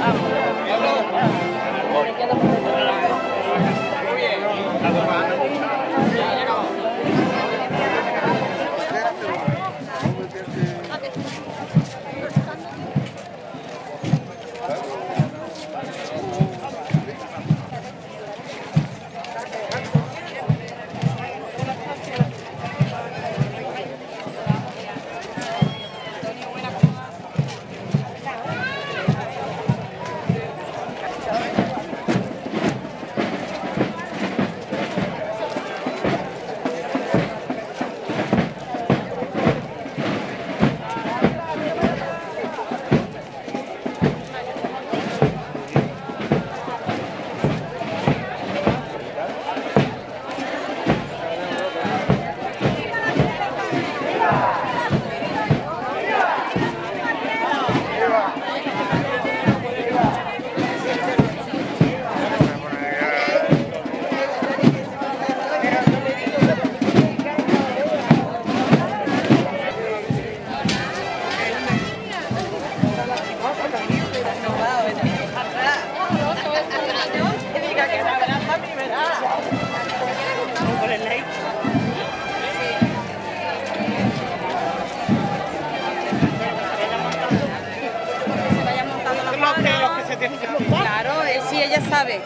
um, આવે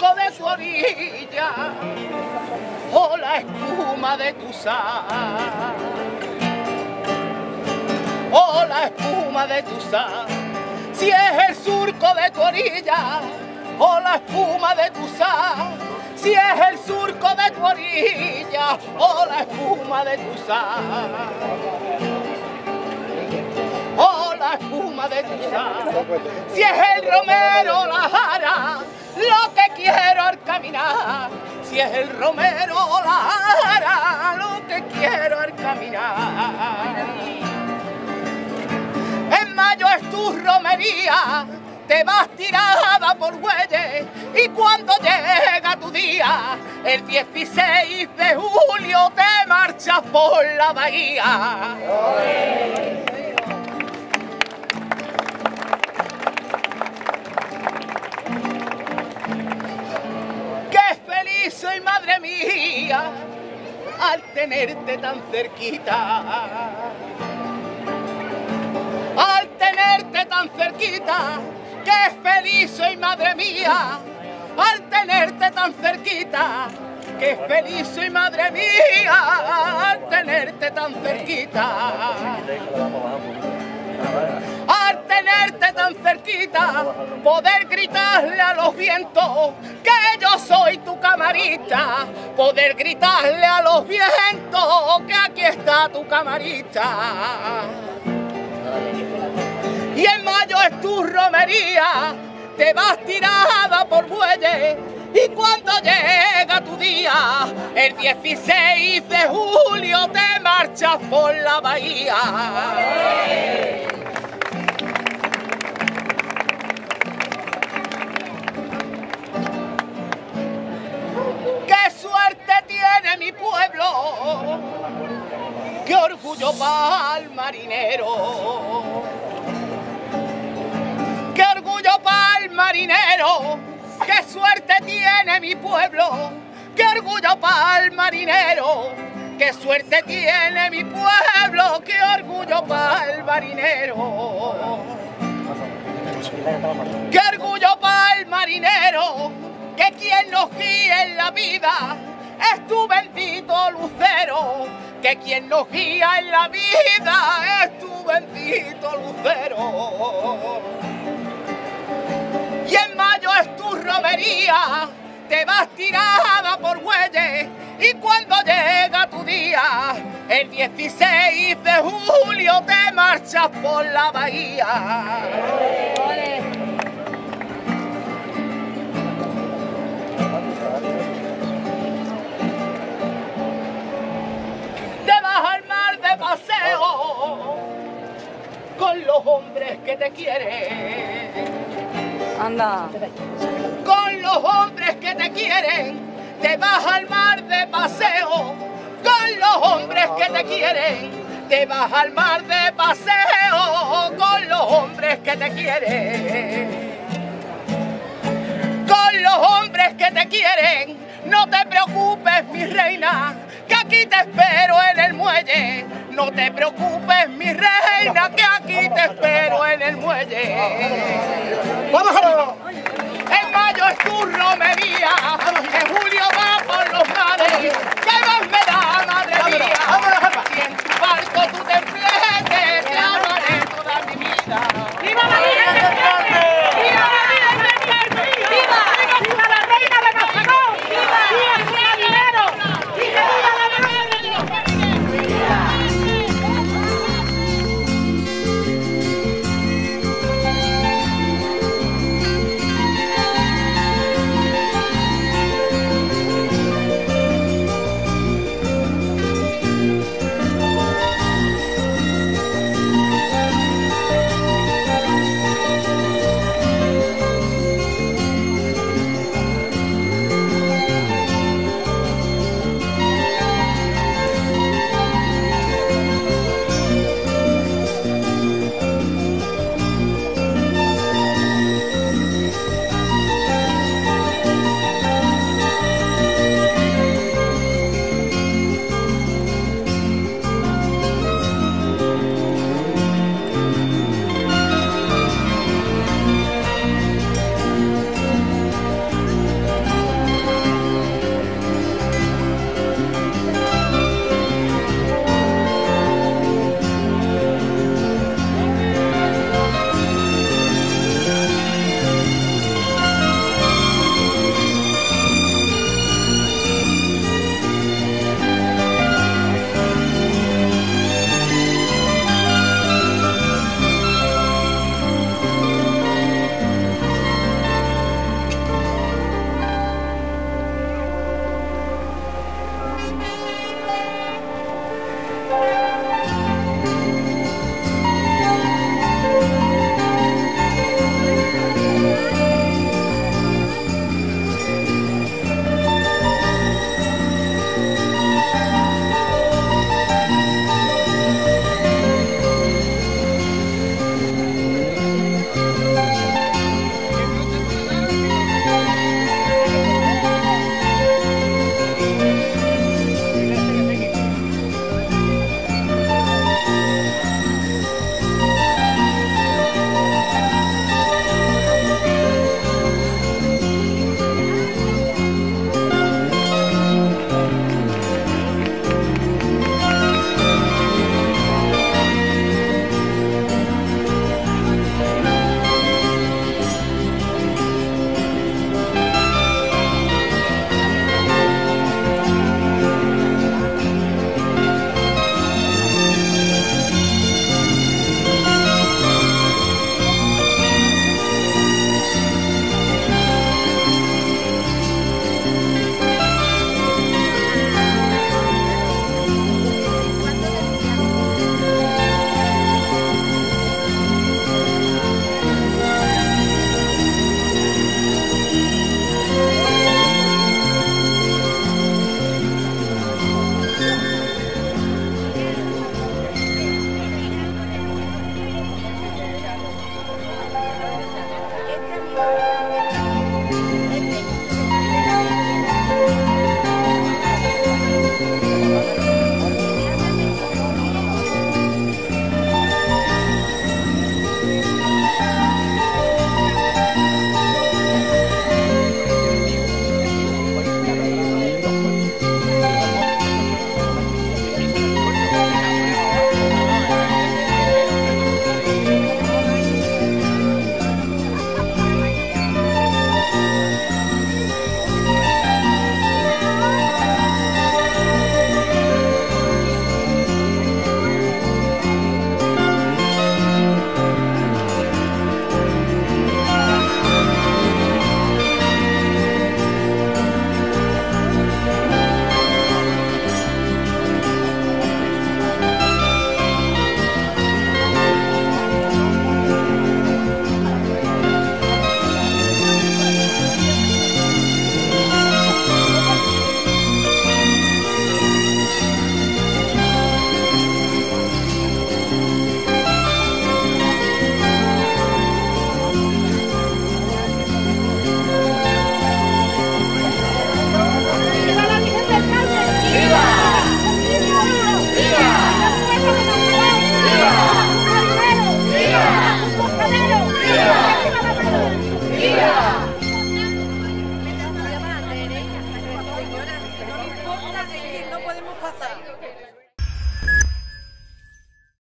de tu orilla o la espuma de tu sal. O la espuma de tu sal si es el surco de tu orilla o la espuma de tu sal si es el surco de tu orilla o la espuma de tu sal de sal. Si es el romero la jara, lo que quiero al caminar. Si es el romero la jara, lo que quiero al caminar. En mayo es tu romería, te vas tirada por bueyes y cuando llega tu día, el 16 de julio te marchas por la bahía. ¡Qué mía, al tenerte tan cerquita. Al tenerte tan cerquita, que feliz soy, madre mía, al tenerte tan cerquita. Que feliz soy, madre mía, al tenerte tan cerquita al tenerte tan cerquita, poder gritarle a los vientos que yo soy camarita, poder gritarle a los vientos que aquí está tu camarita. Y en mayo es tu romería, te vas tirada por bueyes y cuando llega tu día, el 16 de julio te marchas por la bahía. Para el marinero! ¡Qué orgullo para el marinero! ¡Qué suerte tiene mi pueblo! ¡Qué orgullo para el marinero! ¡Qué suerte tiene mi pueblo! ¡Qué orgullo para el marinero! ¡Qué orgullo para el marinero! Que quien nos guía en la vida es tu bendito lucero. Que quien nos guía en la vida es tu bendito lucero. Y en mayo es tu romería, te vas tirada por bueyes y cuando llega tu día, el 16 de julio te marchas por la bahía. Los hombres que te quieren. Anda. con los hombres que te quieren, te vas al mar de paseo, con los hombres que te quieren, te vas al mar de paseo, con los hombres que te quieren. Con los hombres que te quieren, no te preocupes, mi reina, que aquí te espero en el muelle. No te preocupes, mi reina, que aquí te espero en el muelle. ¡Vámonos! En mayo es tu romería, en julio va por los mares. ¿Qué más me da, madre mía? Si en tu barco tú te